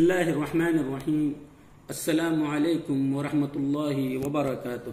Bismillahirrahmanirrahim. Assalamu alaikum wa rahmatullahi wa barakatuh.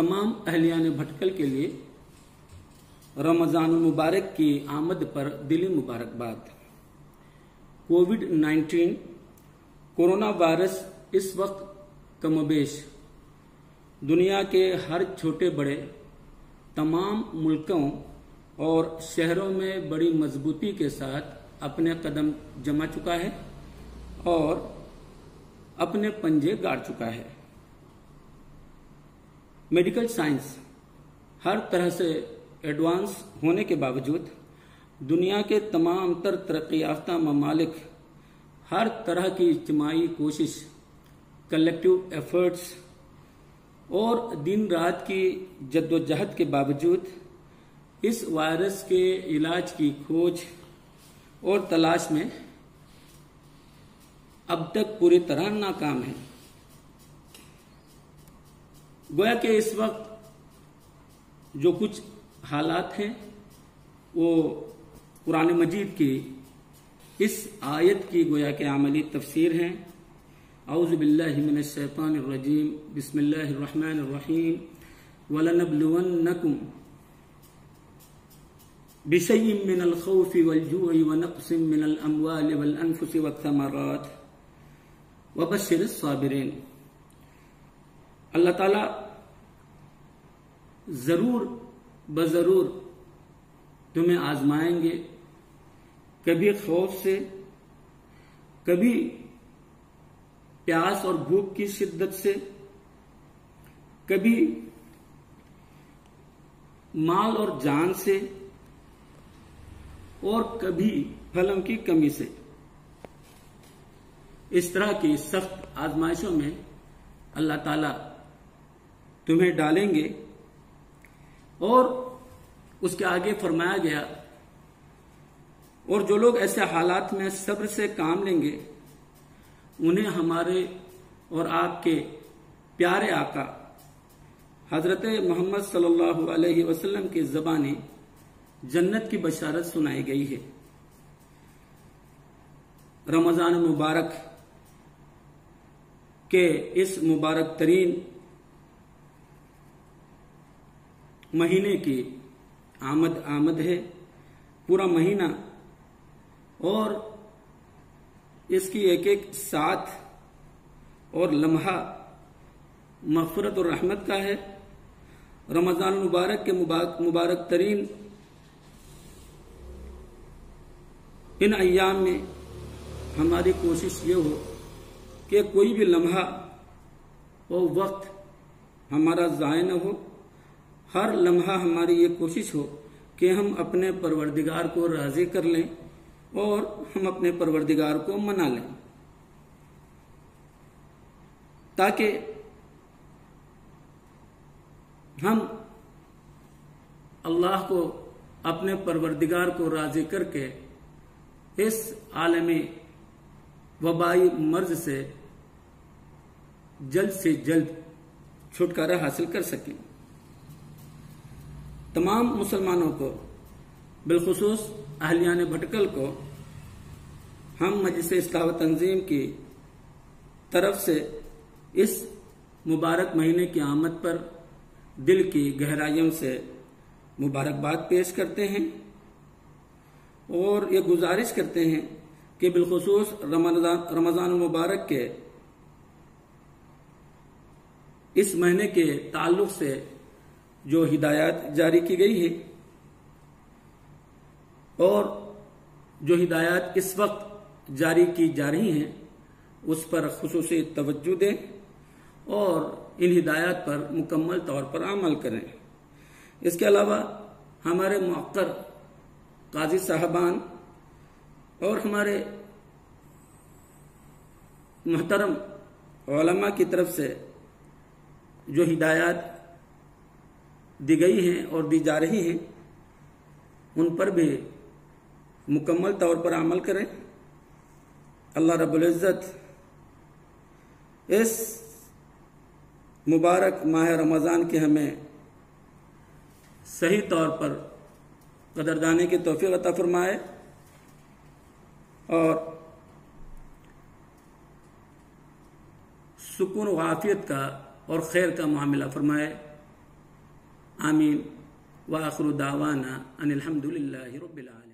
तमाम अहलियान भटकल के लिए रमज़ान मुबारक की आमद पर दिली मुबारकबाद कोविड 19 कोरोना वायरस इस वक्त कमोबेश दुनिया के हर छोटे बड़े, तमाम मुल्कों और शहरों में बड़ी मजबूती के साथ अपने कदम जमा चुका है और अपने पंजे गाड़ चुका है। मेडिकल साइंस हर तरह से एडवांस होने के बावजूद दुनिया के तमाम तर तरक्की याफ्ता ममालिक हर तरह की इज्तमाही कोशिश कलेक्टिव एफर्ट्स और दिन रात की जद्दोजहद के बावजूद इस वायरस के इलाज की खोज और तलाश में अब तक पूरी तरह नाकाम है। गोया के इस वक्त जो कुछ हालात हैं, वो कुरान मजीद की इस आयत की गोया के अमली तफसीर हैं। आउज़बिल्लिमिनशैतानरजीम बिस्मिल्लाहिर्रहमानिर्रहीम वलनबलुवन्नकुम बिशय्यिम मिनल खौफि वल जुइ व नक़्सिम मिनल अमवालि वल अनफुसि वत्थमरात वबश्शिर साबिरीन अल्लाह ताला ज़रूर बजरूर तुम्हें आजमाएँगे कभी खौफ से कभी प्यास और भूख की शिद्दत से कभी माल और जान से और कभी फलम की कमी से। इस तरह की सख्त आजमाइशों में अल्लाह ताला तुम्हें डालेंगे और उसके आगे फरमाया गया, और जो लोग ऐसे हालात में सब्र से काम लेंगे उन्हें हमारे और आपके प्यारे आका, हज़रत मोहम्मद सल्लल्लाहु अलैहि वसल्लम की जबानी जन्नत की बशारत सुनाई गई है। रमज़ान मुबारक के इस मुबारक तरीन महीने की आमद आमद है, पूरा महीना और इसकी एक एक साथ और लम्हा मफरत और रहमत का है। रमज़ान मुबारक के मुबारक तरीन इन अयाम में हमारी कोशिश ये हो कि कोई भी लम्हा और वक्त हमारा ज़ाय न हो। हर लम्हा हमारी ये कोशिश हो कि हम अपने परवरदिगार को राज़ी कर लें। और हम अपने परवरदिगार को मना लें। ताकि हम अल्लाह को अपने परवरदिगार को राज़ी करके इस आलमी वबाई मर्ज से जल्द से जल्द छुटकारा हासिल कर सकें। तमाम मुसलमानों को बिलखसूस अहलियान भटकल को हम मजलिस इस्लाव तंजीम की तरफ़ से इस मुबारक महीने की आमद पर दिल की गहराइयों से मुबारकबाद पेश करते हैं और ये गुजारिश करते हैं कि बिलखसूस रमज़ान मुबारक के इस महीने के ताल्लुक से जो हिदायत जारी की गई है और जो हिदायत इस वक्त जारी की जा रही हैं, उस पर खसूस तवज्जो दें और इन हिदायत पर मुकम्मल तौर पर अमल करें। इसके अलावा हमारे मौकर काजी साहबान और हमारे मोहतरम ओलमा की तरफ़ से जो हिदायत दी गई हैं और दी जा रही हैं, उन पर भी मुकम्मल तौर पर अमल करें। अल्लाह रब्बुल इज़्ज़त इस मुबारक माह रमज़ान के हमें सही तौर पर कदरदानी की तोफ़ी अता फरमाए और सुकून वाफियत का और खैर का मामला फरमाए। आमीन। वाखिर दावाना अनिलहमदिल्ला रबालमीन